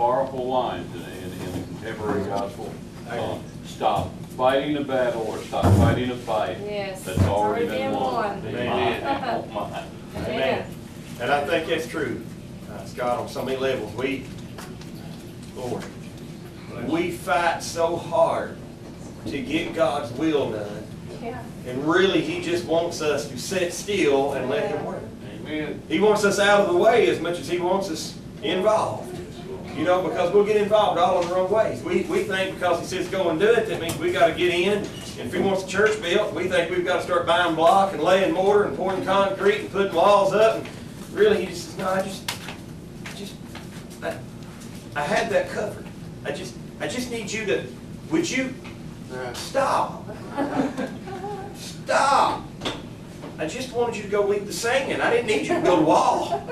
powerful lines in, in, in the contemporary gospel. Uh, Stop fighting a battle or stop fighting a fight Yes. that's already been won. won. Amen. My. Amen. And I think that's true, uh, Scott, on so many levels. We, Lord, we fight so hard to get God's will done. Yeah. And really, He just wants us to sit still and let Him work. Amen. He wants us out of the way as much as He wants us involved. You know, because we'll get involved all in the wrong ways. We, we think because He says go and do it, that means we gotta get in. And if He wants the church built, we think we've gotta start buying block and laying mortar and pouring concrete and putting walls up. And really, He just says, no, I just, just, I, I had that covered. I just, I just need you to, would you stop? Stop. I just wanted you to go lead the singing. I didn't need you to build a wall.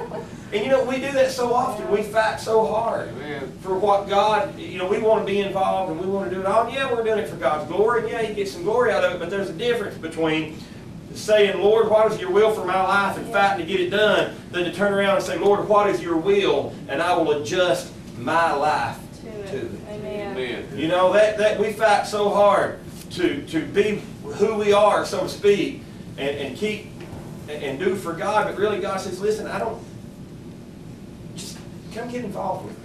And you know, we do that so often. We fight so hard Amen. for what God, you know, we want to be involved and we want to do it all. Yeah, we're doing it for God's glory. And yeah, He gets some glory out of it. But there's a difference between saying, Lord, what is your will for my life and fighting to get it done, than to turn around and say, Lord, what is your will? And I will adjust my life To to it. it. Amen. Amen. You know, that, that we fight so hard to, to be who we are, so to speak, and, and keep and, and do for God, but really God says, listen, I don't, just come get involved with me.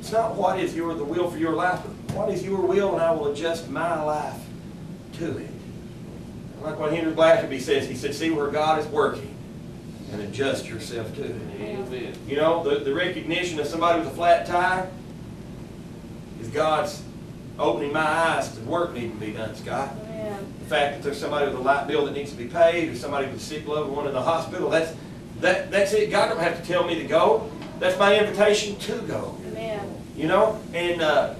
It's not what is your, the will for your life, but what is your will, and I will adjust my life to it. And like what Henry Blackaby says, he said, see where God is working and adjust yourself to it. Amen. You know, the, the recognition of somebody with a flat tire is God's opening my eyes to work needing to be done, Scott. Amen. The fact that there's somebody with a light bill that needs to be paid, or somebody with a sick loved one in the hospital, that's, that, that's it. God don't have to tell me to go. That's my invitation to go. Amen. You know? And uh,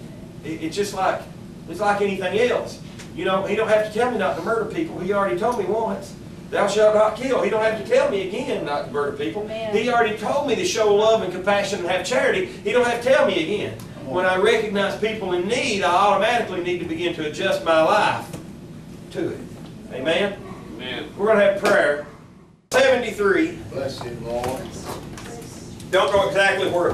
it, it's just like, it's like anything else. You know, he don't have to tell me not to murder people. He already told me once. Thou shalt not kill. He don't have to tell me again not to murder people. Amen. He already told me to show love and compassion and have charity. He don't have to tell me again. When I recognize people in need, I automatically need to begin to adjust my life to it. Amen? Amen. We're going to have prayer. 73. Bless you, Lord. Don't know exactly where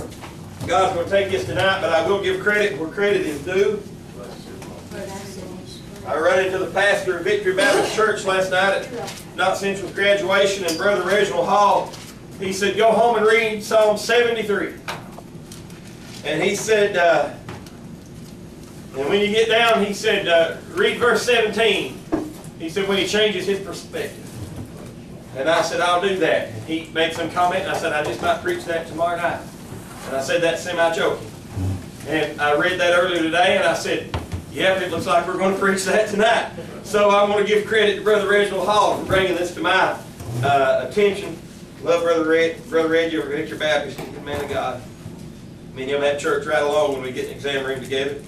God's going to take us tonight, but I will give credit where credit is due. Bless you, Lord. I ran into the pastor of Victory Baptist Church last night at Not Central's graduation, and Brother Reginald Hall, he said, go home and read Psalm 73. And he said, uh, and when you get down, he said, uh, read verse 17. He said, when he changes his perspective. And I said, I'll do that. And he made some comment, and I said, I just might preach that tomorrow night. And I said that semi-joking. And I read that earlier today, and I said, Yep, it looks like we're going to preach that tonight. So I want to give credit to Brother Reginald Hall for bringing this to my uh, attention. Love Brother Red, Brother Reggie over at Victory Baptist, man of God. Me and him at church right along when we get an exam room together.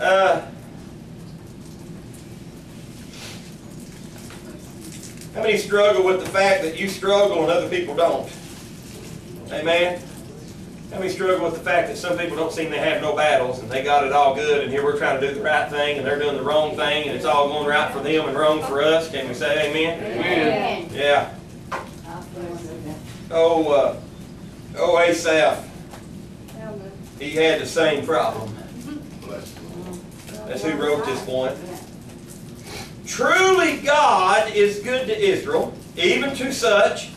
Uh, how many struggle with the fact that you struggle and other people don't? Amen. How many struggle with the fact that some people don't seem to have no battles and they got it all good and here we're trying to do the right thing and they're doing the wrong thing and it's all going right for them and wrong for us? Can we say amen? Amen. Yeah. Oh, uh, oh, Asaph, he had the same problem. Bless you, Lord. That's who wrote this one. Truly God is good to Israel, even to such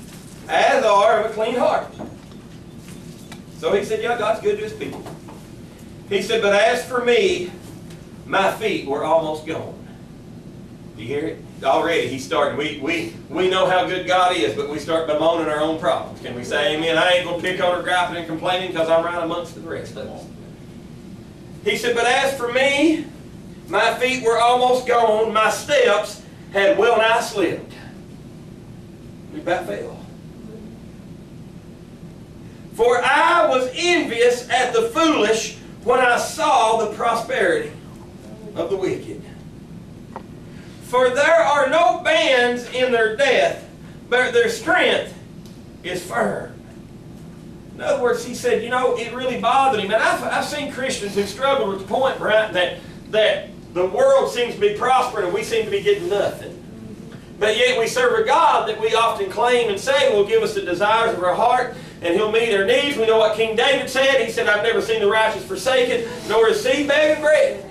as are of a clean heart. So he said, yeah, God's good to his people. He said, but as for me, my feet were almost gone. Do You hear it? Already he's starting. We, we, we know how good God is, but we start bemoaning our own problems. Can we say amen? I ain't going to pick on or griping and complaining because I'm right amongst the rest of. He said, but as for me, my feet were almost gone. My steps had well nigh slipped. We about fell. For I was envious at the foolish when I saw the prosperity of the wicked. For there are no bands in their death, but their strength is firm. In other words, he said, you know, it really bothered him. And I've, I've seen Christians who struggle with the point, right, that, that the world seems to be prospering and we seem to be getting nothing. But yet we serve a God that we often claim and say will give us the desires of our heart. and he'll meet their needs. We know what King David said. He said, I've never seen the righteous forsaken, nor his seed begging bread.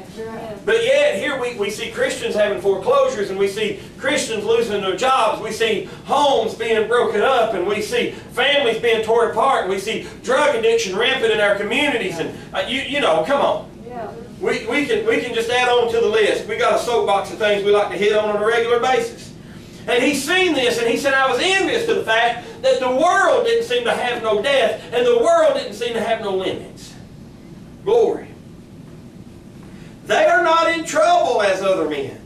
But yet, here we, we see Christians having foreclosures, and we see Christians losing their jobs. We see homes being broken up, and we see families being torn apart, and we see drug addiction rampant in our communities. And uh, you, you know, come on. We, we, can, we can just add on to the list. We got a soapbox of things we like to hit on on a regular basis. And he's seen this, and he said, I was envious to the fact that the world didn't seem to have no death, and the world didn't seem to have no limits. Glory. They are not in trouble as other men.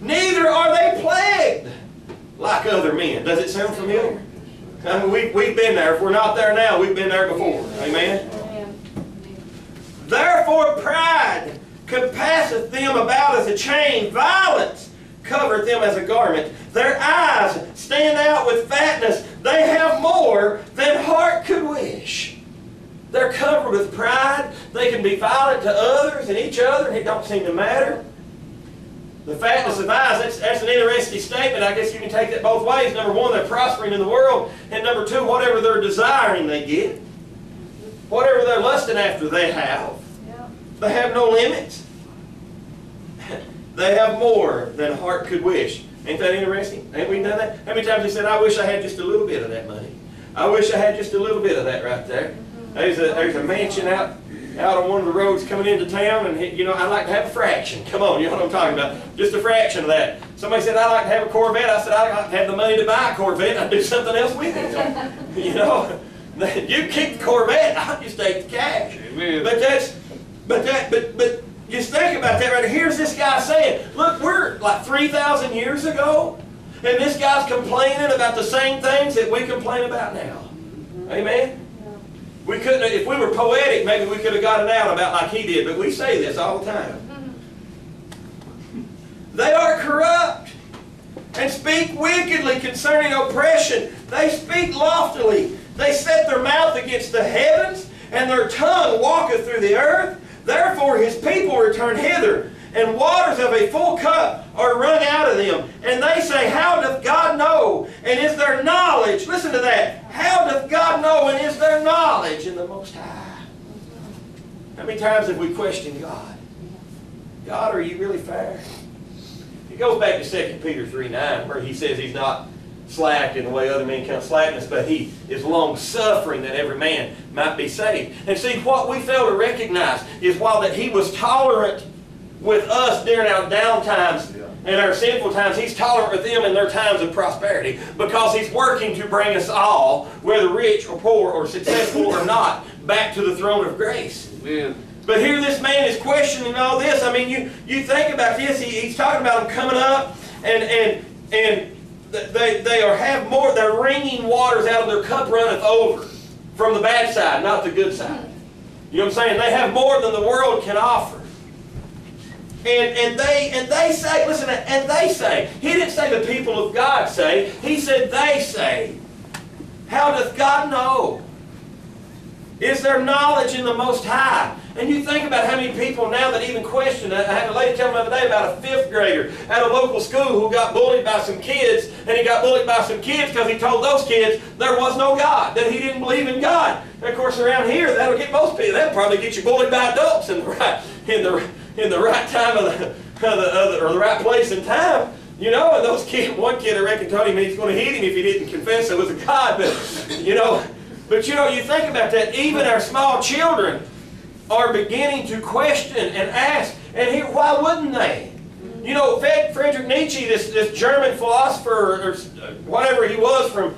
Neither are they plagued like other men. Does it sound familiar? I mean, we, we've been there. If we're not there now, we've been there before. Amen? Therefore pride compasseth them about as a chain, violence covereth them as a garment. Their eyes stand out with fatness. They have more than heart could wish. They're covered with pride. They can be violent to others and each other, and it don't seem to matter. The fatness of eyes, that's, that's an interesting statement. I guess you can take that both ways. Number one, they're prospering in the world. And number two, whatever they're desiring, they get. Whatever they're lusting after, they have. They have no limits. they have more than a heart could wish. Ain't that interesting? Ain't we done that? How many times he said, I wish I had just a little bit of that money. I wish I had just a little bit of that right there. There's a, there's a mansion out, out on one of the roads coming into town, and, you know, I'd like to have a fraction. Come on, you know what I'm talking about. Just a fraction of that. Somebody said, I'd like to have a Corvette. I said, I'd like to have the money to buy a Corvette. I'd do something else with it. you know, you keep the Corvette, I'll just take the cash. Amen. But that's, but that, but, but just think about that right. Here's this guy saying, look, we're like 3,000 years ago, and this guy's complaining about the same things that we complain about now. Amen? We couldn't, if we were poetic, maybe we could have gotten out about like he did, but we say this all the time. They are corrupt and speak wickedly concerning oppression. They speak loftily. They set their mouth against the heavens, and their tongue walketh through the earth. Therefore his people return hither, and waters of a full cup are wrung out of them. And they say, How doth God know? And is there knowledge? Listen to that. How doth God know? And is there knowledge in the Most High? How many times have we questioned God? God, are you really fair? It goes back to 2 Peter 3 9, where he says he's not slack in the way other men count slackness, but he is long suffering that every man might be saved. And see, what we fail to recognize is while that he was tolerant with us during our down times and our sinful times, he's tolerant with them in their times of prosperity because he's working to bring us all, whether rich or poor or successful or not, back to the throne of grace. Amen. But here this man is questioning all this. I mean, you, you think about this, he, he's talking about him coming up and and and they, they are have more, they're wringing waters out of their cup runneth over from the bad side, not the good side. You know what I'm saying? They have more than the world can offer. And, and they and they say, listen, and they say, he didn't say the people of God say, he said they say. How doth God know? Is there knowledge in the Most High? And you think about how many people now that even question. I had a lady tell me the other day about a fifth grader at a local school who got bullied by some kids, and he got bullied by some kids because he told those kids there was no God, that he didn't believe in God. And of course, around here, that'll get most people. That'll probably get you bullied by adults in the right in the in the right time of the, of the, or the right place and time. You know, and those kids, one kid I reckon told him he's going to hit him if he didn't confess there was a God. But you know, but you know, you think about that. Even our small children are beginning to question and ask, and here, why wouldn't they? You know, Friedrich Nietzsche, this, this German philosopher, or whatever he was from,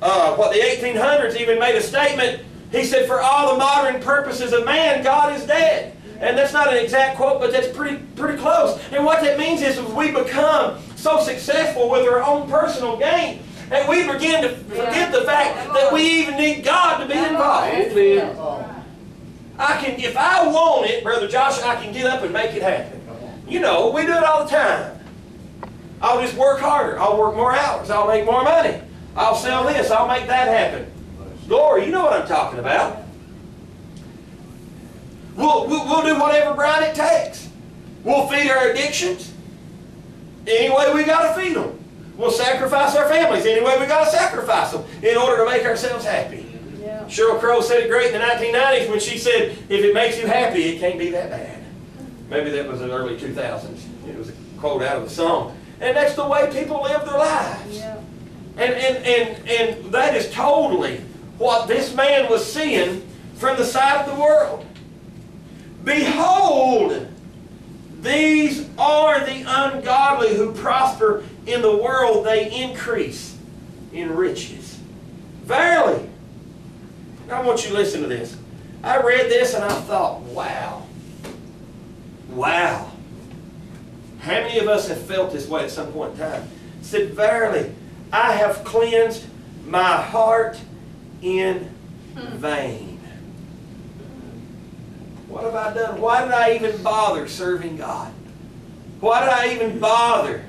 uh, what, the 1800s, even made a statement. He said, for all the modern purposes of man, God is dead. And that's not an exact quote, but that's pretty, pretty close. And what that means is we become so successful with our own personal gain, and we begin to forget the fact that we even need God to be involved. Amen. I can, if I want it, Brother Josh, I can get up and make it happen. You know, we do it all the time. I'll just work harder. I'll work more hours. I'll make more money. I'll sell this. I'll make that happen. Glory, you know what I'm talking about. We'll, we'll, we'll do whatever Brian it takes. We'll feed our addictions any way we got to feed them. We'll sacrifice our families any way we got to sacrifice them in order to make ourselves happy. Yeah. Sheryl Crow said it great in the 1990s when she said, if it makes you happy, it can't be that bad. Maybe that was in the early 2000s. It was a quote out of the song. And that's the way people live their lives. Yeah. And, and, and, and that is totally what this man was seeing from the side of the world. Behold, these are the ungodly who prosper in the world, they increase in riches. Verily. I want you to listen to this. I read this and I thought, wow. Wow. How many of us have felt this way at some point in time? Said, Verily, I have cleansed my heart in vain. What have I done? Why did I even bother serving God? Why did I even bother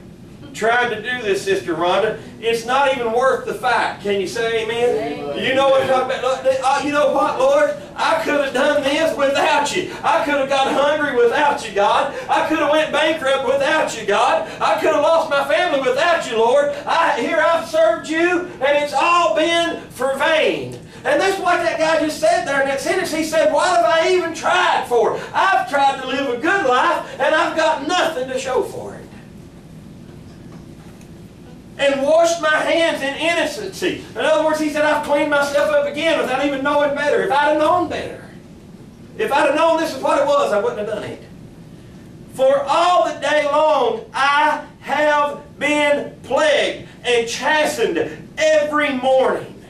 trying to do this, Sister Rhonda? It's not even worth the fight. Can you say amen? Amen. You know what I'm talking about? Uh, You know what, Lord? I could have done this without you. I could have got hungry without you, God. I could have went bankrupt without you, God. I could have lost my family without you, Lord. I, here I've served you, and it's all been for vain. And that's what that guy just said there in that sentence. He said, What have I even tried for? I've tried to live a good life, and I've got nothing to show for it and washed my hands in innocency. In other words, he said, I've cleaned myself up again without even knowing better. If I'd have known better, if I'd have known this is what it was, I wouldn't have done it. For all the day long I have been plagued and chastened every morning.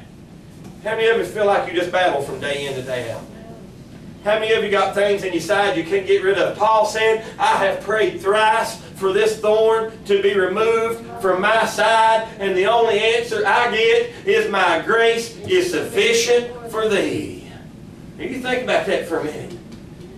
How many of us feel like you just battle from day in to day out? How many of you got things in your side you can't get rid of? Paul said, I have prayed thrice for this thorn to be removed from my side, and the only answer I get is my grace is sufficient for thee. Now you think about that for a minute.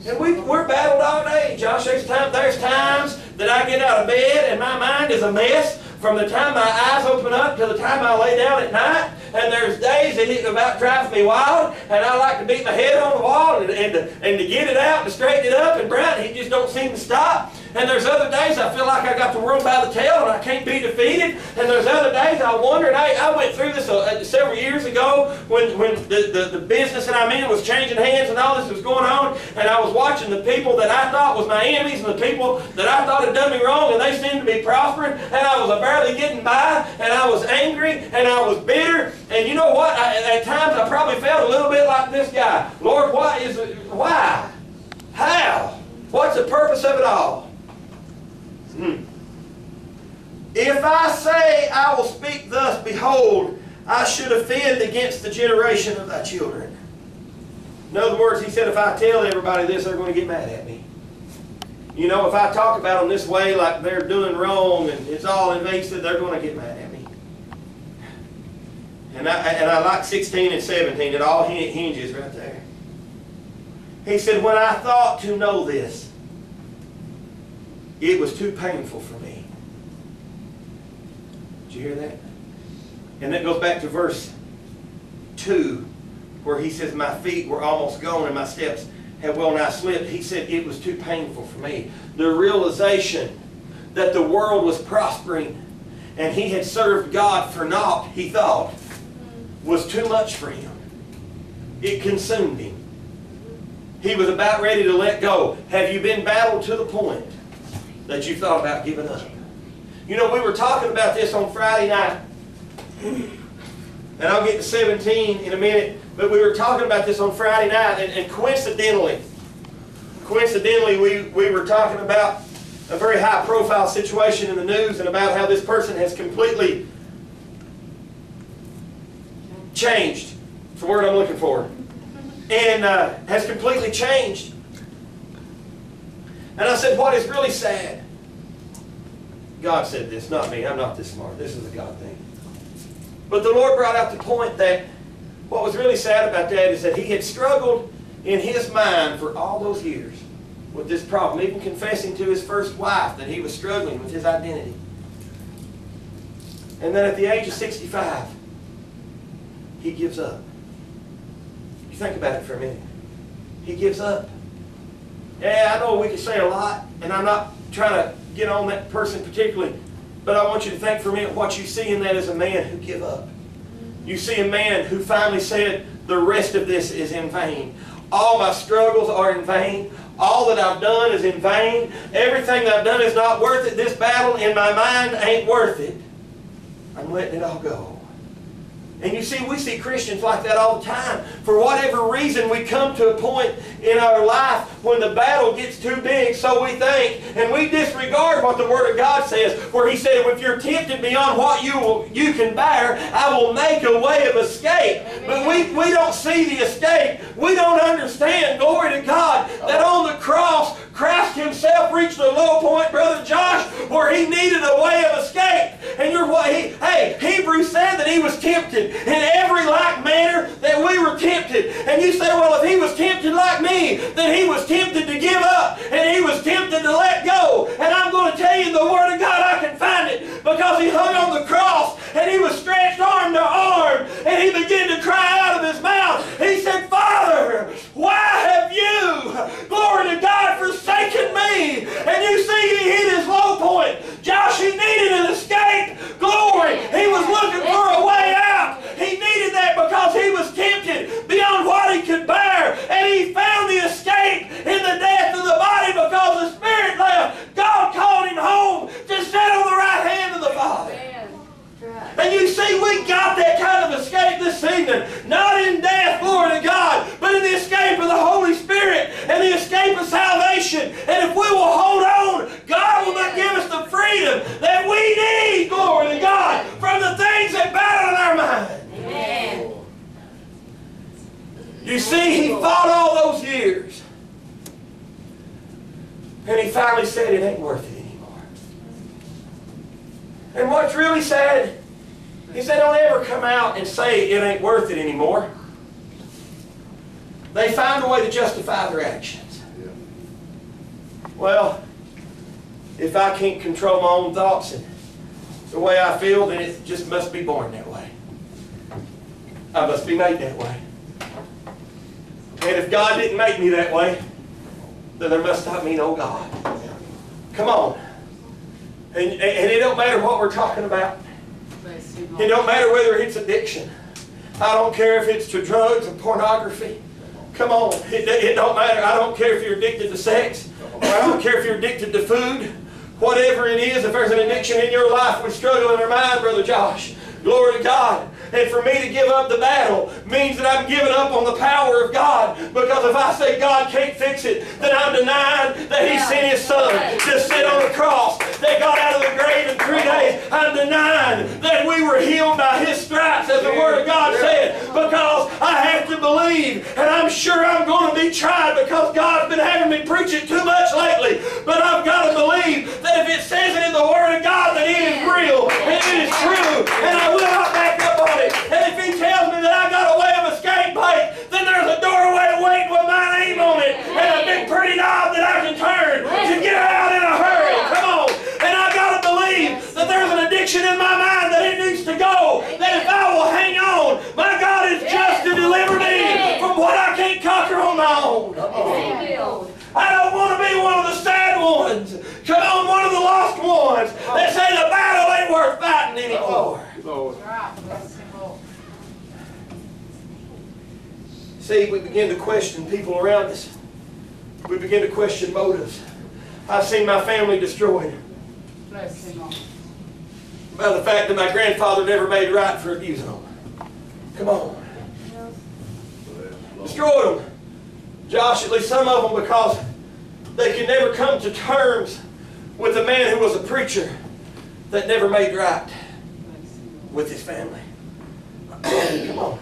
And we, we're battled all day. Josh, there's, time, there's times that I get out of bed and my mind is a mess from the time my eyes open up to the time I lay down at night. And there's days that it about drives me wild, and I like to beat my head on the wall and, and, to, and to get it out and straighten it up. And Brent, he just don't seem to stop. And there's other days I feel like I got the world by the tail and I can't be defeated. And there's other days I wonder, and I, I went through this uh, several years ago when, when the, the, the business that I'm in was changing hands and all this was going on. And I was watching the people that I thought was my enemies and the people that I thought had done me wrong and they seemed to be prospering. And I was barely getting by and I was angry and I was bitter. And you know what? I, at times I probably felt a little bit like this guy. Lord, why is it? Why? How? What's the purpose of it all? Hmm. If I say I will speak thus, behold, I should offend against the generation of thy children. In other words, he said, if I tell everybody this, they're going to get mad at me. You know, if I talk about them this way, like they're doing wrong and it's all invasive, they're going to get mad at me. And I, and I like 16 and 17. It all hinges right there. He said, when I thought to know this, it was too painful for me. Did you hear that? And that goes back to verse 2, where he says, My feet were almost gone and my steps had well nigh slipped. He said, It was too painful for me. The realization that the world was prospering and he had served God for naught, he thought, was too much for him. It consumed him. He was about ready to let go. Have you been battled to the point that you thought about giving up? You know, we were talking about this on Friday night. And I'll get to 17 in a minute. But we were talking about this on Friday night. And, and coincidentally, coincidentally, we, we were talking about a very high profile situation in the news and about how this person has completely changed. It's the word I'm looking for. And uh, has completely changed. And I said, what is really sad? God said this, not me. I'm not this smart. This is a God thing. But the Lord brought out the point that what was really sad about that is that he had struggled in his mind for all those years with this problem, even confessing to his first wife that he was struggling with his identity. And then at the age of 65, he gives up. You think about it for a minute. He gives up. Yeah, I know we can say a lot, and I'm not trying to get on that person particularly, but I want you to think for a minute what you see in that is a man who give up. You see a man who finally said, the rest of this is in vain. All my struggles are in vain. All that I've done is in vain. Everything that I've done is not worth it. This battle in my mind ain't worth it. I'm letting it all go. And you see, we see Christians like that all the time. For whatever reason, we come to a point in our life when the battle gets too big, so we think, and we disregard what the Word of God says, where He said, if you're tempted beyond what you, will, you can bear, I will make a way of escape. But we, we don't see the escape. We don't understand, glory to God, that on the cross, Christ Himself reached a low point, Brother Josh, where He needed a way of escape. And you're what he, hey, Hebrews said that He was tempted in every like manner that we were tempted. And you say, well, if He was tempted like me, then He was tempted to give up, and He was tempted to let go. And I'm going to tell you the Word of God, I can find it, because He hung on the cross, and He was stretched arm to arm, and He began to cry out of His mouth. He said, Father, why have you, glory to God, forsaken me? And you see, He hit His low point. Josh, He needed an escape. Glory. He was looking for a way out. He needed that because he was tempted beyond what he could bear. And he found the escape in the death of the body because the spirit left. God called him home to sit on the right hand of the Father. And you see, we got that kind of escape this evening. Not in death, glory to God, but in the escape of the Holy Spirit and the escape of salvation. And if we will hold on, God will not give us the freedom that we need, glory to God, from the things that battle in our mind. You see, he fought all those years. And he finally said it ain't worth it anymore. And what's really sad is they don't ever come out and say it ain't worth it anymore. They find a way to justify their actions. Yeah. Well, if I can't control my own thoughts and the way I feel, then it just must be born that way. I must be made that way. And if God didn't make me that way, then there must not be no God. Come on. And, and it don't matter what we're talking about. It don't matter whether it's addiction. I don't care if it's to drugs or pornography. Come on. It, it don't matter. I don't care if you're addicted to sex. Or I don't care if you're addicted to food. Whatever it is, if there's an addiction in your life, we struggle in our mind, Brother Josh. Glory to God. And for me to give up the battle means that I'm giving up on the power of God. Because if I say God can't fix it, then I'm denying that He sent His Son to sit on the cross, that got out of the grave in three days. I'm denying that we were healed by His stripes, as the Word of God said. Because I have to believe, and I'm sure I'm going to be tried because God's been having me preach it too much lately. But I've got to believe that if it says it in the Word of God, that it is real and it is true, and I will not back up on it. And if He tells me that I got a way of escape, Blake, then there's a doorway waiting with my name on it, and a knob that I can turn to get out in a hurry. Come on. And I got to believe that there's an addiction in my mind that it needs to go. That if I will hang on, my God is just to deliver me from what I can't conquer on my own. I don't want to be one of the sad ones. Come on, one of the lost ones that say the battle ain't worth fighting anymore. See, we begin to question people around us. We begin to question motives. I've seen my family destroyed by the fact that my grandfather never made right for abusing them. Come on. Destroyed them. Josh, at least some of them, because they could never come to terms with a man who was a preacher that never made right with his family. Come on.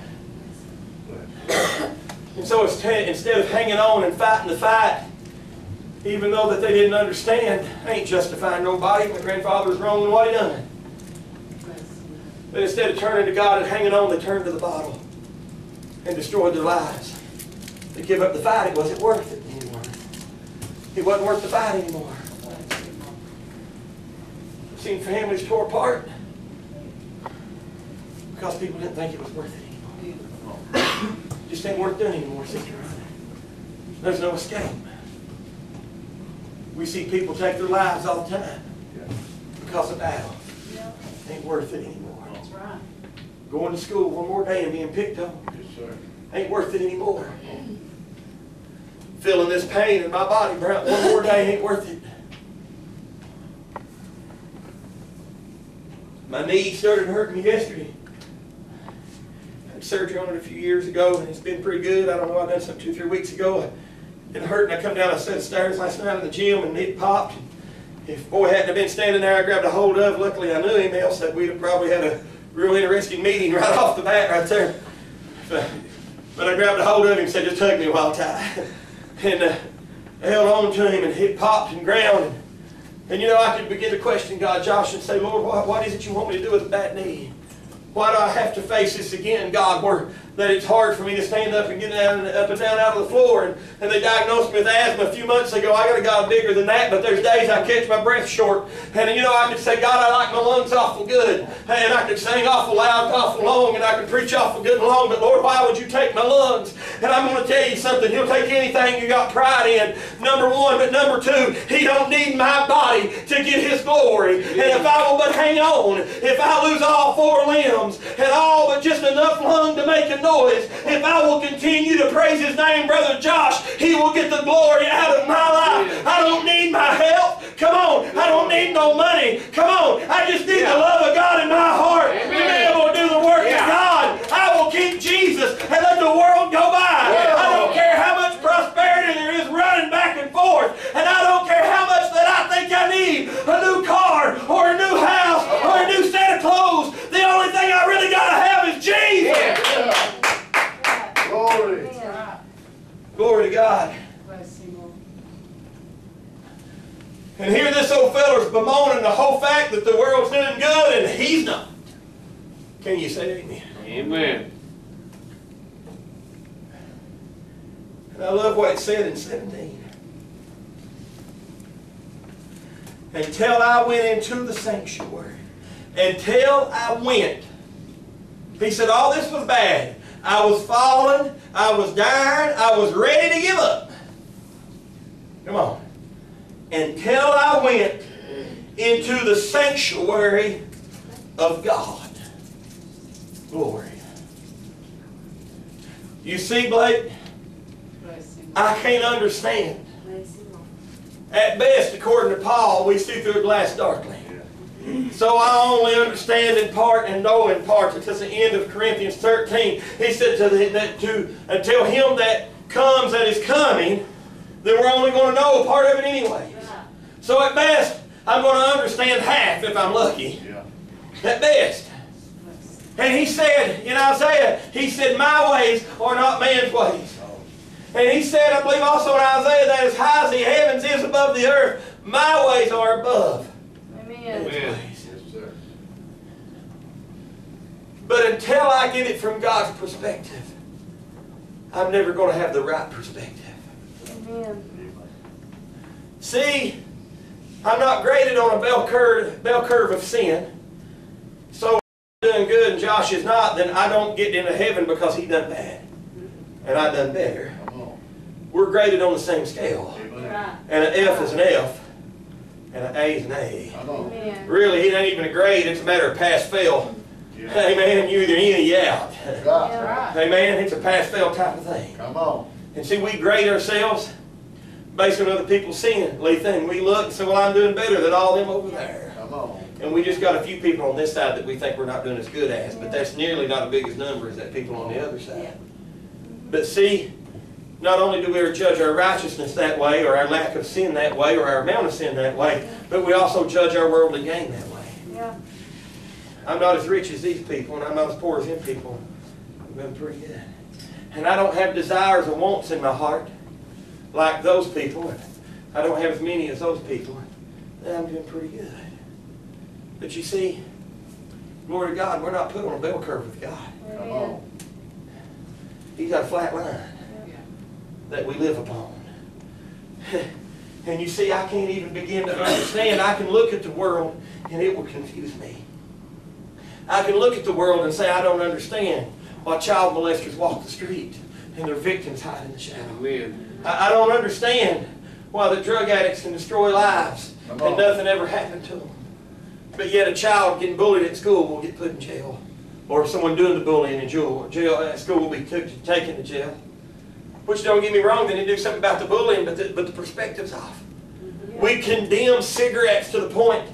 And so instead of hanging on and fighting the fight, even though that they didn't understand, I ain't justifying nobody. My grandfather was wrong in what he done. But instead of turning to God and hanging on, they turned to the bottle and destroyed their lives. They give up the fight. It wasn't worth it anymore. It wasn't worth the fight anymore. I've seen families tore apart because people didn't think it was worth it anymore. Just ain't worth doing anymore, Sister Rhonda. There's no escape. We see people take their lives all the time because of battle. Ain't worth it anymore. Going to school one more day and being picked on. Yes, sir. ain't worth it anymore. Feeling this pain in my body, Brent, one more day ain't worth it. My knee started hurting me yesterday. Surgery on it a few years ago, and it's been pretty good. I don't know, I done some two, three weeks ago. It hurt, and I come down a set of stairs last night in the gym, and it popped. If boy hadn't have been standing there, I grabbed a hold of. Luckily, I knew him, else that we'd have probably had a real interesting meeting right off the bat, right there. But, but I grabbed a hold of him and said, "Just hug me while I tie," and uh, held on to him, and it popped and ground. And, and you know, I could begin to question God, Josh, and say, Lord, what, what is it you want me to do with a bad knee? Why do I have to face this again, God, where that it's hard for me to stand up and get down, up and down out of the floor? And, and they diagnosed me with asthma a few months ago. I got a God bigger than that, but there's days I catch my breath short. And you know, I could say, God, I like my lungs awful good. And I could sing awful loud, awful long, and I could preach awful good and long, but Lord, why would you take my lungs? And I'm going to tell you something. He'll take anything you got pride in, number one. But number two, He don't need my body to get His glory. And if I will but hang on, if I lose all four limbs and all but just enough lung to make a noise, if I will continue to praise His name, Brother Josh, He will get the glory out of my life. I don't need my help. Come on. I don't need no money. Come on. I just need the love of God in my heart to be able to do the work of God. I will keep Jesus and let the world go by. I don't care how much prosperity there is running back and forth. And I don't care how much that I think I need a new car or a new house or a new set of clothes. The only thing I really got to have is Jesus. Glory. Glory to God. Bless you, Lord. And here this old feller's bemoaning the whole fact that the world's doing good and he's not. Can you say amen? Amen. And I love what it said in 17. Until I went into the sanctuary. Until I went. He said, all this was bad. I was falling. I was dying. I was ready to give up. Come on. Until I went into the sanctuary of God. Glory. You see, Blake? I can't understand. At best, according to Paul, we see through a glass darkly. So I only understand in part and know in part. It's at the end of Corinthians 13. He said to, the, that to until him that comes that is coming, then we're only going to know a part of it anyway. So at best, I'm going to understand half if I'm lucky. Yeah. At best. And he said in Isaiah, he said, My ways are not man's ways. Oh. And he said, I believe also in Isaiah, that as high as the heavens is above the earth, my ways are above Amen. Amen. Yes, sir. But until I get it from God's perspective, I'm never going to have the right perspective. Amen. See, I'm not graded on a bell curve, bell curve of sin. So if I'm doing good and Josh is not, then I don't get into heaven because he done bad. And I done better. We're graded on the same scale. Amen. And an F is an F, and an A is an A. Come on. Amen. Really, it ain't even a grade, it's a matter of pass fail. Yeah. Hey man, you either in or you out. Right. Right. Hey man, it's a pass fail type of thing. Come on. And see, we grade ourselves based on other people's sin, Lee thing. We look and say, well, I'm doing better than all them over there. Come on. And we just got a few people on this side that we think we're not doing as good as, but that's nearly not as big as number as that people on the other side. But see, not only do we judge our righteousness that way, or our lack of sin that way, or our amount of sin that way, but we also judge our worldly gain that way. Yeah. I'm not as rich as these people, and I'm not as poor as them people. I'm doing pretty good. And I don't have desires and wants in my heart like those people. I don't have as many as those people. And I'm doing pretty good. But you see, glory to God, we're not put on a bell curve with God. Come on. He's got a flat line. That we live upon. And you see, I can't even begin to understand. I can look at the world and it will confuse me. I can look at the world and say, I don't understand why child molesters walk the street and their victims hide in the shadow. Amen. I, I don't understand why the drug addicts can destroy lives and nothing ever happened to them. But yet a child getting bullied at school will get put in jail or someone doing the bullying in jail, jail at school will be took, taken to jail. Which don't get me wrong, they need to do something about the bullying, but the, but the perspective's off. We condemn cigarettes to the point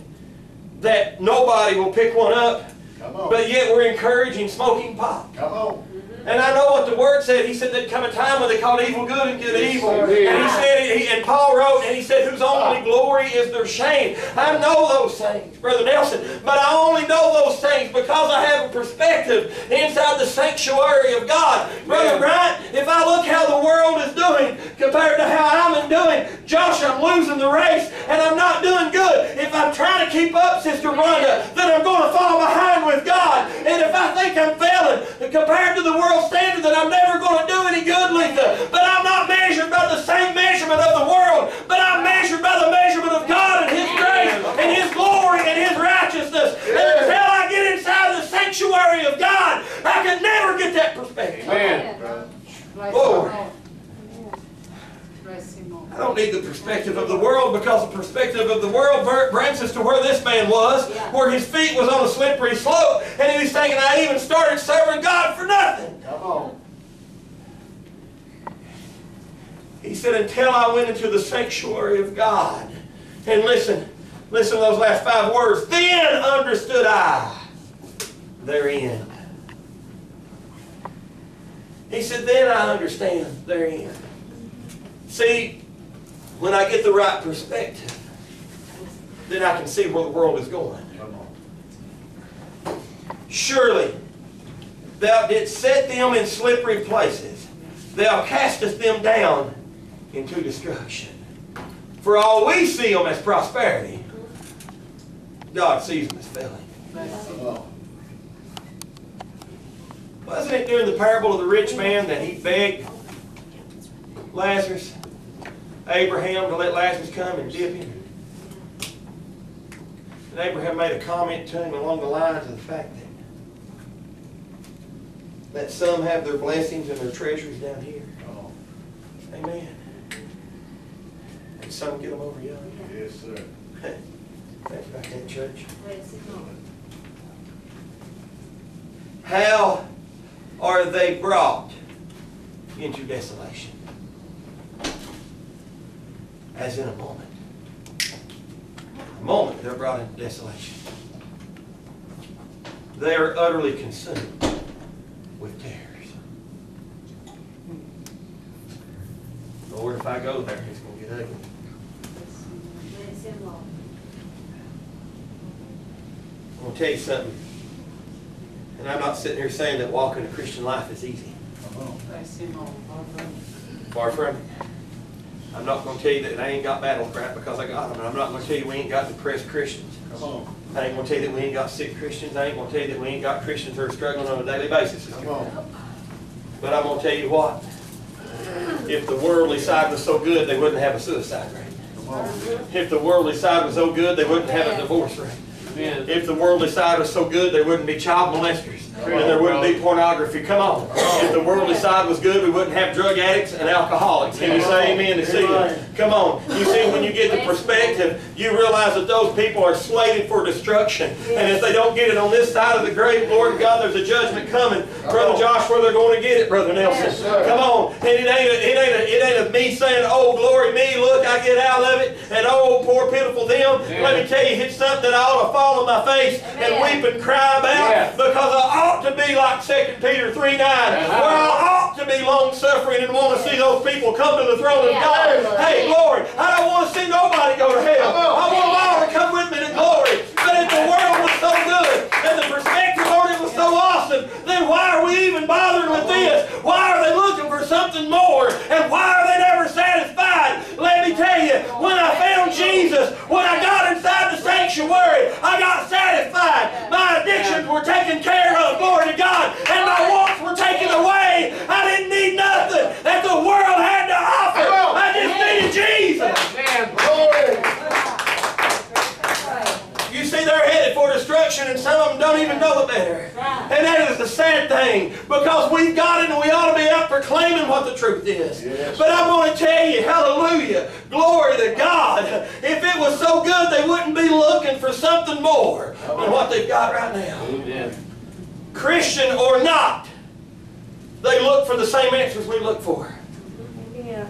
that nobody will pick one up, but yet we're encouraging smoking pot. Come on. And I know what the word said. He said there'd come a time when they called evil good and good evil. And he said, he, and Paul wrote, and he said, whose only glory is their shame. I know those things, Brother Nelson, but I only know those things because I have a perspective inside the sanctuary of God. Brother Bryant, if I look how the world is doing compared to how I'm doing, Josh, I'm losing the race and I'm not doing good. If I'm trying to keep up, Sister Rhonda, then I'm going to fall behind with God. And if I think I'm failing compared to the world standard, then I'm never going to do any good, Letha. But I'm not measured by the same measurement of the world, but I'm measured by the measurement of God and His grace and His glory and His righteousness. And until I get inside the sanctuary of God, I can never get that perspective. Amen. Bless Lord. him, Lord. Bless him, Lord. I don't need the perspective of the world because the perspective of the world br- brings us to where this man was, where his feet was on a slippery slope, and he was thinking, I even started serving God for nothing. Come on. He said, until I went into the sanctuary of God. And listen, listen to those last five words. Then understood I therein. He said, then I understand therein. See, when I get the right perspective, then I can see where the world is going. Surely thou didst set them in slippery places. Thou castest them down into destruction. For all we see them as prosperity, God sees them as failing. Wasn't it during the parable of the rich man that he begged Lazarus, Abraham, to let Lazarus come and dip him? And Abraham made a comment to him along the lines of the fact that that some have their blessings and their treasuries down here. Come on. Amen. And some get them over yonder. Yes, sir. Think about that, church. Bless him, Lord. How are they brought into desolation? As in a moment. A moment they're brought into desolation. They are utterly consumed with tears. Lord, if I go there, it's going to get ugly. Bless him, Lord. I'm going to tell you something. And I'm not sitting here saying that walking a Christian life is easy. Come on. Bless him, Lord. Far from it. I'm not gonna tell you that I ain't got battle crap because I got them, and I'm not gonna tell you we ain't got depressed Christians. Come on. I ain't gonna tell you that we ain't got sick Christians, I ain't gonna tell you that we ain't got Christians who are struggling on a daily basis. Come on. But I'm gonna tell you what, if the worldly side was so good, they wouldn't have a suicide rate. If the worldly side was so good, they wouldn't have a divorce rate. If the worldly side was so good, they wouldn't be child molesters. And there wouldn't be pornography. Come on. If the worldly side was good, we wouldn't have drug addicts and alcoholics. Can you say amen to see it? Come on. You see, when you get the perspective, you realize that those people are slated for destruction. And if they don't get it on this side of the grave, Lord God, there's a judgment coming. Brother Josh, where they're going to get it, Brother Nelson. Come on. And it ain't, a, it ain't, a, it ain't a me saying, oh, glory me, look, I get out of it. And oh, poor pitiful them. Let me tell you, it's something that I ought to fall on my face and weep and cry about because I ought to be like 2 Peter 3 9, where I ought to be long suffering and want to see those people come to the throne of God. Hey, glory, I don't want to see nobody go to hell. I want them all to come with me to glory. But if the world was so good and the perspective on it was so awesome, then why are we even bothering with this? Why are they looking for something more? And why are they never satisfied? Let me tell you, when I found Jesus, when I got inside the sanctuary, I got satisfied. My addictions were taken care of, glory to God, and my wants were taken away. I didn't need nothing that the world had to offer. I just needed Jesus. Amen. Glory. You see, they're headed for destruction, and some of them don't even know it better. And that is the sad thing, because we've got it and we ought to be out proclaiming what the truth is. Yes. But I'm going to tell you, hallelujah, glory to God. If it was so good, they wouldn't be looking for something more than what they've got right now. Amen. Christian or not, they look for the same answers we look for. Amen.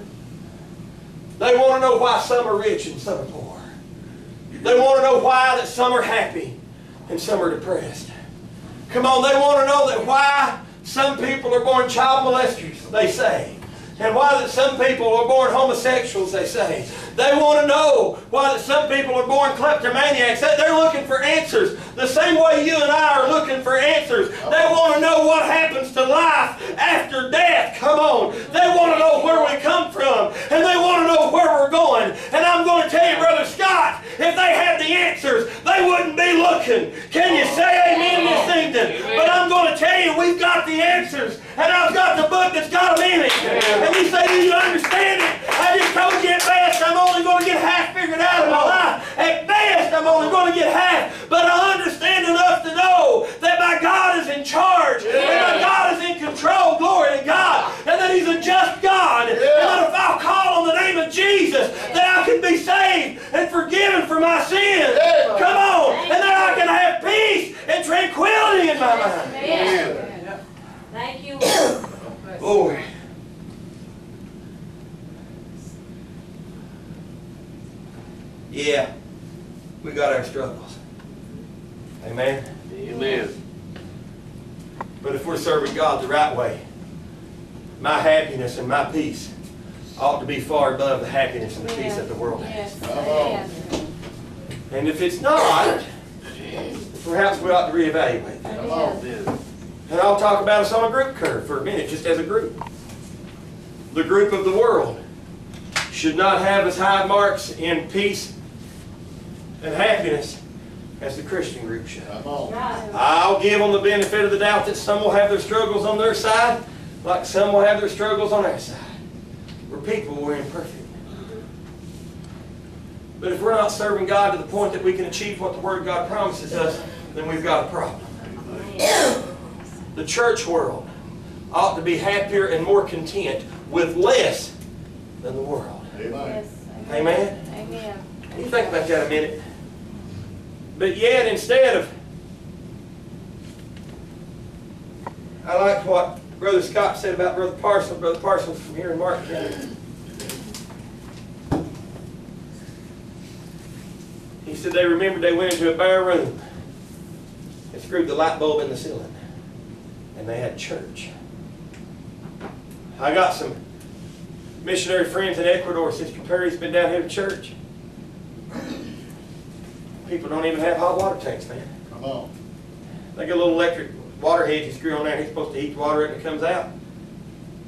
They want to know why some are rich and some are poor. They want to know why that some are happy and some are depressed. Come on, they want to know that why some people are born child molesters, they say. And why that some people are born homosexuals, they say. They want to know why that some people are born kleptomaniacs. They- They're looking for answers. The same way you and I are looking for answers. They want to know what happens to life after death. Come on. They want to know where we come from. And they want to know where we're going. And I'm going to tell you, Brother Scott, if they had the answers, they wouldn't be looking. Can you say amen this evening? But I'm going to tell you, we've got the answers. And I've got the book that's got them in it. And you say, do you understand it? I just told you at best I'm only going to get half figured out in my life. At best I'm only going to get half. But I understand enough to know that my God is in charge. And my God is in control. Glory to God. And that He's a just God. And that if I'll call on the name of Jesus, that I can be saved and forgiven for my sins. Come on. And that I can have peace and tranquility in my mind. Amen. Thank you, Lord. Glory. Oh. Yeah, we got our struggles. Amen. Amen. But if we're serving God the right way, my happiness and my peace ought to be far above the happiness and the peace that the world has. Yes. Amen. And if it's not, perhaps we ought to reevaluate. that. Amen. And I'll talk about us on a group curve for a minute, just as a group. The group of the world should not have as high marks in peace and happiness as the Christian group should. Right. I'll give them the benefit of the doubt that some will have their struggles on their side, like some will have their struggles on our side. We're people, we're imperfect. But if we're not serving God to the point that we can achieve what the Word of God promises us, then we've got a problem. The church world ought to be happier and more content with less than the world. Yes. Amen? Amen. You think about that a minute. But yet, instead of, I like what Brother Scott said about Brother Parsons. Brother Parsons from here in Martin County. He said they remembered they went into a bare room and screwed the light bulb in the ceiling, and they had church. I got some missionary friends in Ecuador. Sister Perry's been down here to church. People don't even have hot water tanks, man. Come on. They get a little electric water head you screw on there, and he's supposed to heat the water and it comes out.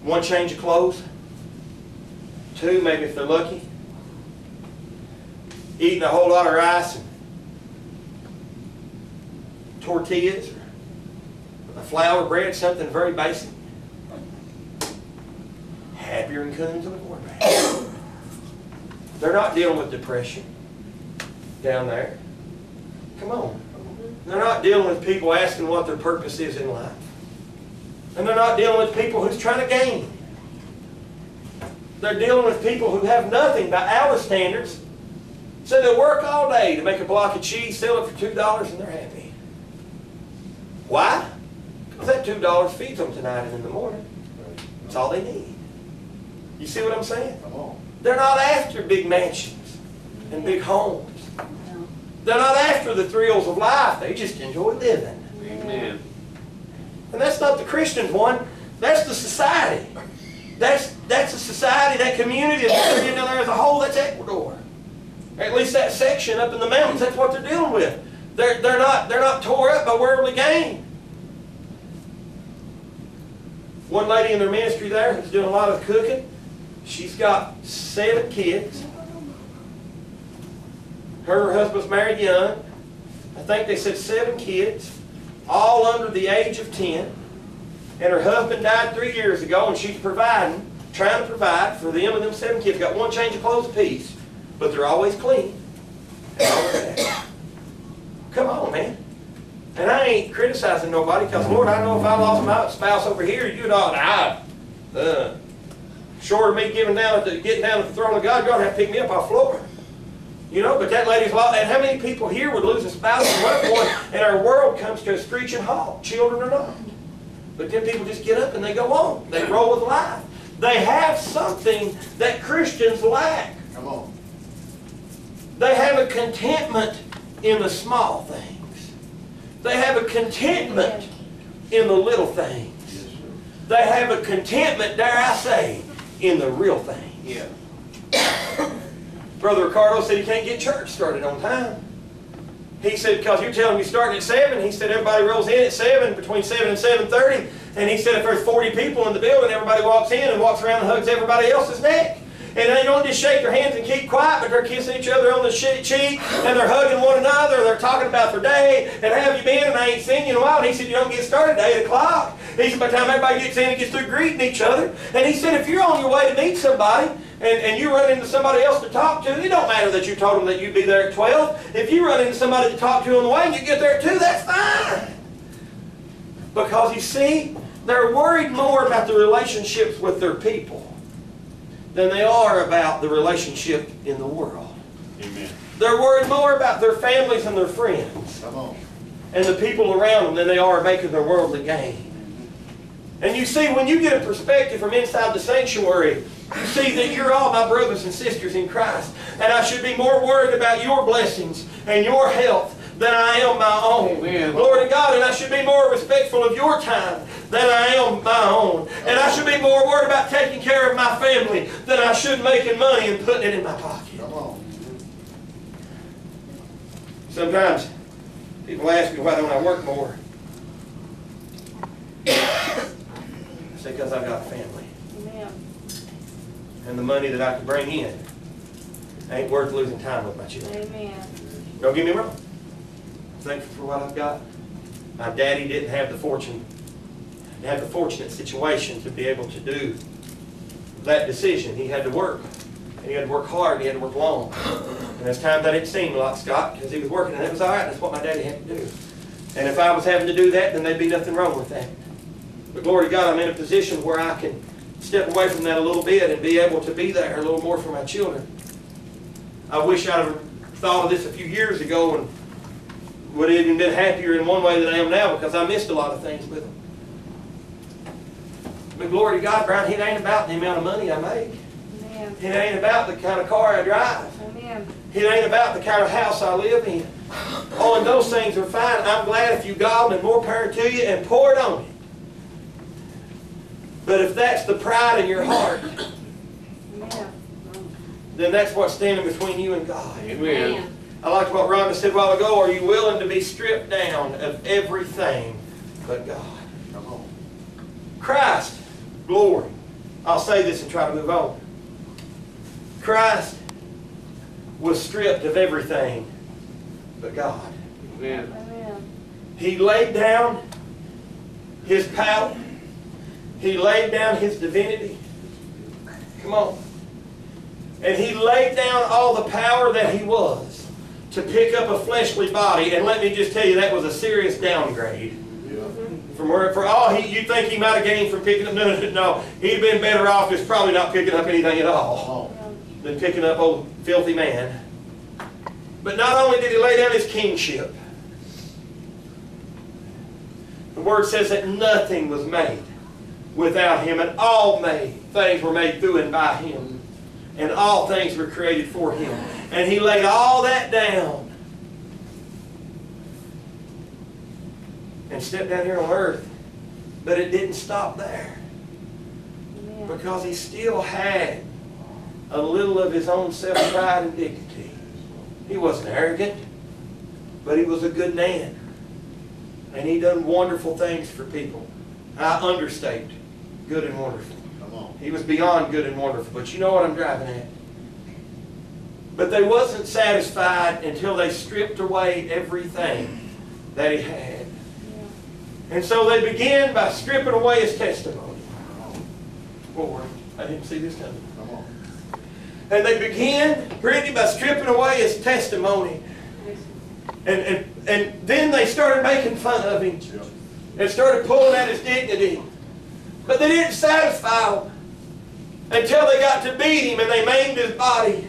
One change of clothes. Two, maybe if they're lucky. Eating a whole lot of rice and tortillas or a flour bread, something very basic. Happier than coons in the cornbag. They're not dealing with depression down there. Come on. They're not dealing with people asking what their purpose is in life. And they're not dealing with people who's trying to gain. They're dealing with people who have nothing by our standards. So they work all day to make a block of cheese, sell it for two dollars, and they're happy. Why? That two dollars feeds them tonight and in the morning. That's all they need. You see what I'm saying? They're not after big mansions and big homes. They're not after the thrills of life. They just enjoy living. Amen. And that's not the Christians one. That's the society. That's that's a society, that community that's down there as a whole. That's Ecuador. At least that section up in the mountains. That's what they're dealing with. They're they're not they're not tore up by worldly gain. One lady in their ministry there who's doing a lot of cooking. She's got seven kids. Her husband's married young. I think they said seven kids, all under the age of 10. And her husband died three years ago, and she's providing, trying to provide for them and them seven kids. Got one change of clothes apiece, but they're always clean. Come on, man. And I ain't criticizing nobody, because Lord, I know if I lost my spouse over here, you'd all die. Uh, short of me giving down at the, getting down at the throne of God, you're gonna have to pick me up off the floor. You know, but that lady's lot, and how many people here would lose a spouse and loved one, and our world comes to a screeching halt, children or not? But then people just get up and they go on. They roll with life. They have something that Christians lack. Come on. They have a contentment in the small things. They have a contentment in the little things. They have a contentment, dare I say, in the real things. Yeah. Brother Ricardo said he can't get church started on time. He said, because you're telling me starting at 7, he said everybody rolls in at 7, between 7 and 7.30. And he said if there's 40 people in the building, everybody walks in and walks around and hugs everybody else's neck. And they don't just shake their hands and keep quiet, but they're kissing each other on the cheek, and they're hugging one another, they're talking about their day, and how have you been, and I ain't seen you in a while. And he said, you don't get started at 8 o'clock. He said, by the time everybody gets in and gets through greeting each other. And he said, if you're on your way to meet somebody, and, and you run into somebody else to talk to, it don't matter that you told them that you'd be there at 12. If you run into somebody to talk to on the way and you get there 2, that's fine. Because you see, they're worried more about the relationships with their people than they are about the relationship in the world. Amen. They're worried more about their families and their friends Come on. and the people around them than they are making their worldly gain. And you see, when you get a perspective from inside the sanctuary, you see that you're all my brothers and sisters in Christ. And I should be more worried about your blessings and your health than I am my own. Amen. Glory to God. And I should be more respectful of your time than I am my own. And I should be more worried about taking care of my family than I should making money and putting it in my pocket. Come on. Sometimes people ask me why don't I work more. I say because I've got a family. Amen. And the money that I can bring in ain't worth losing time with my children. Amen. Don't get me wrong. Thankful for what I've got. My daddy didn't have the fortune, have the fortunate situation to be able to do that decision. He had to work. And he had to work hard, and he had to work long. And there's times I didn't seem like Scott because he was working, and it was all right. That's what my daddy had to do. And if I was having to do that, then there'd be nothing wrong with that. But glory to God, I'm in a position where I can step away from that a little bit and be able to be there a little more for my children. I wish I'd have thought of this a few years ago and would have even been happier in one way than I am now because I missed a lot of things with them. But glory to God, Brian, it ain't about the amount of money I make. Amen. It ain't about the kind of car I drive. Amen. It ain't about the kind of house I live in. Oh, and those things are fine. I'm glad if you got them and more power to you and pour it on you. But if that's the pride in your heart, Amen. then that's what's standing between you and God. Amen. I liked what Rhonda said a while ago. Are you willing to be stripped down of everything but God? Come on. Christ, glory. I'll say this and try to move on. Christ was stripped of everything but God. Amen. Amen. He laid down his power. He laid down his divinity. Come on. And he laid down all the power that he was to pick up a fleshly body. And let me just tell you, that was a serious downgrade. Yeah. From where, for all he, you think he might have gained from picking up, no, no, no. He'd been better off just probably not picking up anything at all Come than picking up old filthy man. But not only did he lay down his kingship, the word says that nothing was made without him, and all made things were made through and by him, and all things were created for him. And he laid all that down and stepped down here on earth. But it didn't stop there Amen. because he still had a little of his own self-pride and dignity. He wasn't arrogant, but he was a good man. And he done wonderful things for people. I understate good and wonderful. Come on. He was beyond good and wonderful, but you know what I'm driving at. But they wasn't satisfied until they stripped away everything that he had. And so they began by stripping away his testimony. Lord, I didn't see this coming. And they began, Brittany, by stripping away his testimony. And, and, and then they started making fun of him and started pulling at his dignity. But they didn't satisfy him until they got to beat him and they maimed his body.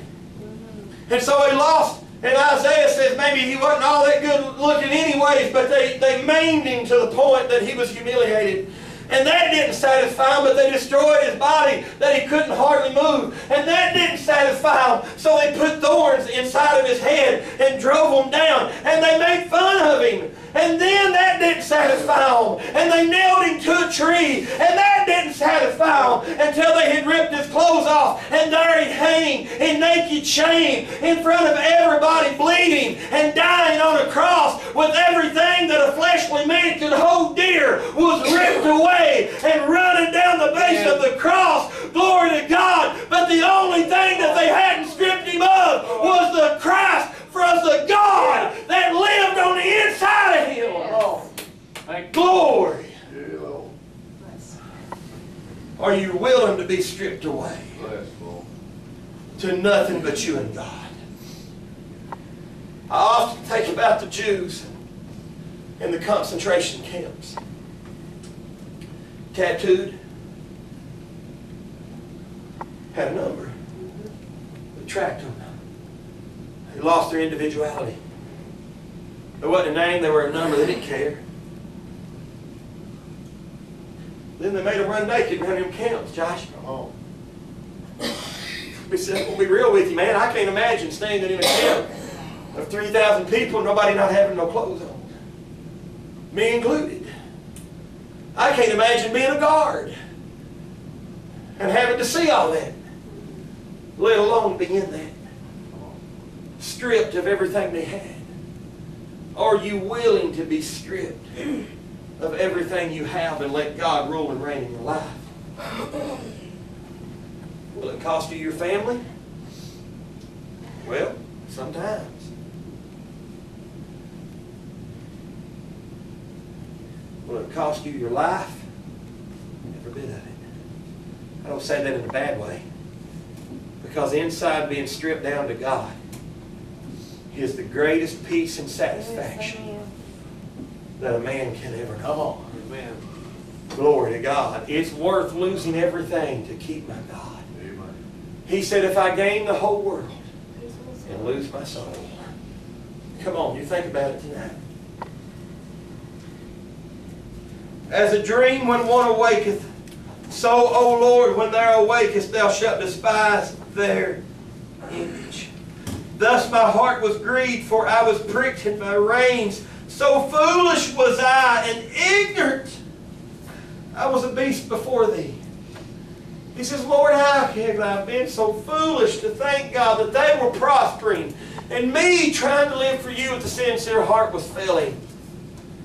And so he lost. And Isaiah says maybe he wasn't all that good looking anyways, but they, they maimed him to the point that he was humiliated. And that didn't satisfy him, but they destroyed his body that he couldn't hardly move. And that didn't satisfy him, so they put thorns inside of his head and drove him down. And they made fun of him. And then that didn't satisfy him. And they nailed him to a tree. And that didn't satisfy him until they had ripped his clothes off. And there he hang in naked shame in front of everybody, bleeding and dying on a cross with everything that a fleshly man could hold dear was ripped away and running down the base of the cross. Glory to God. But the only thing that they hadn't stripped him of was the Christ from the God that lived on the inside of him. Oh, Thank Glory. you. Are you willing to be stripped away to nothing but you and God? I often think about the Jews in the concentration camps. Tattooed. Had a number. They tracked them. They lost their individuality. There wasn't a name, they were a number, they didn't care. Then they made them run naked around them camps, Josh. Come on. we'll be real with you, man. I can't imagine standing in a camp of 3,000 people nobody not having no clothes on. Me included. I can't imagine being a guard and having to see all that, let alone be in that. Stripped of everything they had. Are you willing to be stripped of everything you have and let God rule and reign in your life? Will it cost you your family? Well, sometimes. Will it cost you your life? Every bit of it. I don't say that in a bad way. Because inside being stripped down to God is the greatest peace and satisfaction that a man can ever Come know. Amen. Glory to God. It's worth losing everything to keep my God. Amen. He said, if I gain the whole world and lose my soul. Come on, you think about it tonight. As a dream when one awaketh, so, O Lord, when thou awakest, thou shalt despise their image. Thus my heart was grieved, for I was pricked in my reins. So foolish was I and ignorant. I was a beast before thee. He says, Lord, how can I have been so foolish to thank God that they were prospering and me trying to live for you with a sincere heart was failing?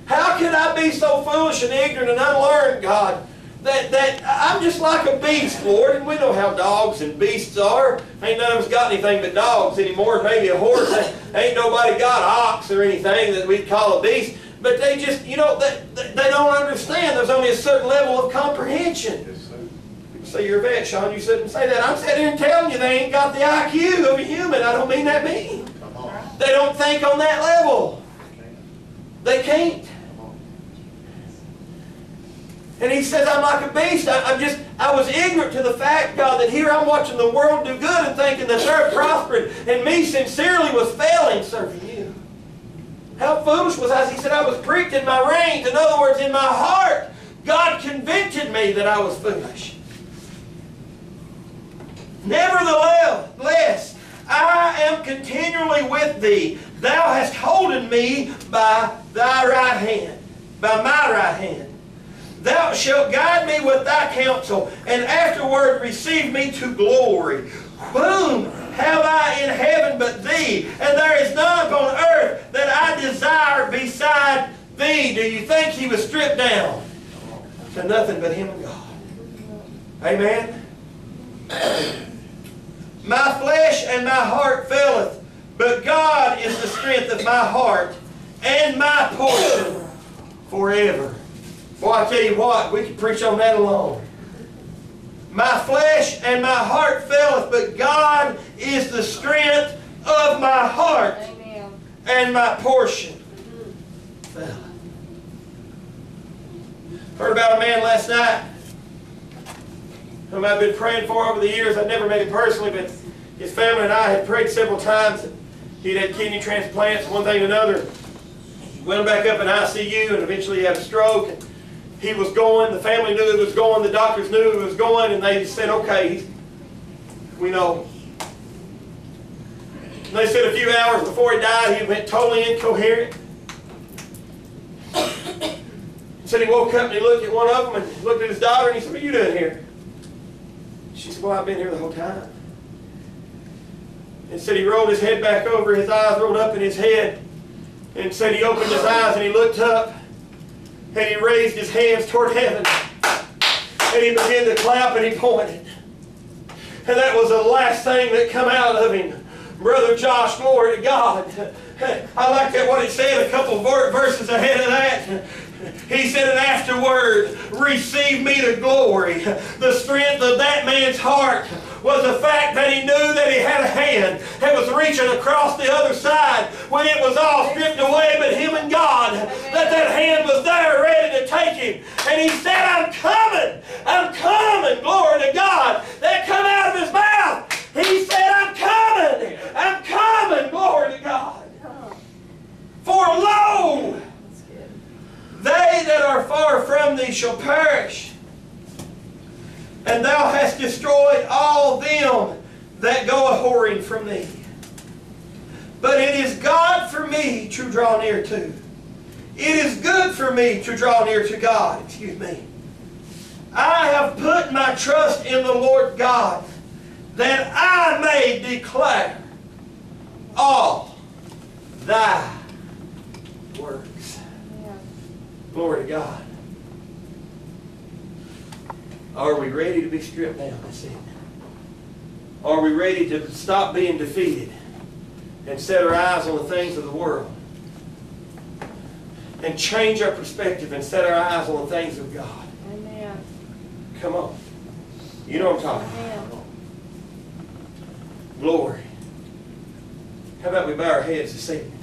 How can I be so foolish and ignorant and unlearned, God, that, that I'm just like a beast, Lord? And we know how dogs and beasts are. Ain't none of us got anything but dogs anymore, maybe a horse. Ain't nobody got ox or anything that we'd call a beast. But they just, you know, they, they don't understand. There's only a certain level of comprehension. Yes, sir. People say you're a vet, Shawn. You shouldn't say that. I'm sitting here telling you they ain't got the IQ of a human. I don't mean that mean. They don't think on that level. They can't. And he says, I'm like a beast. I, I'm just, I was ignorant to the fact, God, that here I'm watching the world do good and thinking that they're prospering, and me sincerely was failing serving you. How foolish was I? He said, I was pricked in my reins. In other words, in my heart, God convicted me that I was foolish. Nevertheless, I am continually with thee. Thou hast holden me by thy right hand, by my right hand. Thou shalt guide me with thy counsel, and afterward receive me to glory. Whom have I in heaven but thee? And there is none upon earth that I desire beside thee. Do you think he was stripped down to nothing but him and God? Amen. My flesh and my heart faileth, but God is the strength of my heart and my portion forever. Boy, I tell you what, we could preach on that alone. My flesh and my heart faileth, but God is the strength of my heart Amen. and my portion. Faileth. Heard about a man last night whom I've been praying for over the years. I've never met him personally, but His family and I had prayed several times. He'd had kidney transplants, one thing and another. Went back up in ICU and eventually he had a stroke. And he was going, the family knew he was going, the doctors knew he was going, and they said, okay, we know. And they said a few hours before he died, he went totally incoherent. Said he woke up and he looked at one of them and looked at his daughter and he said, what are you doing here? She said, well, I've been here the whole time. And said he rolled his head back over, his eyes rolled up in his head, and said he opened his eyes and he looked up, and he raised his hands toward heaven, and he began to clap and he pointed. And that was the last thing that come out of him. Brother Josh, glory to God. I like that what he said a couple ver- verses ahead of that. He said, and afterward, receive me to glory. The strength of that man's heart was the fact that he knew that he had a hand that was reaching across the other side when it was all stripped away but him and God. That that hand was there ready to take him. And he said, I'm coming. I'm coming. Glory to God. That come out of his mouth. He said, I'm coming. I'm coming. Glory to God. For lo, they that are far from thee shall perish. And thou hast destroyed all them that go a whoring from thee. But it is God for me to draw near to. It is good for me to draw near to God. Excuse me. I have put my trust in the Lord God that I may declare all thy works. Amen. Glory to God. Are we ready to be stripped down this evening? Are we ready to stop being defeated and set our eyes on the things of the world? And change our perspective and set our eyes on the things of God. Amen. Come on. You know what I'm talking about. Amen. Glory. How about we bow our heads this evening?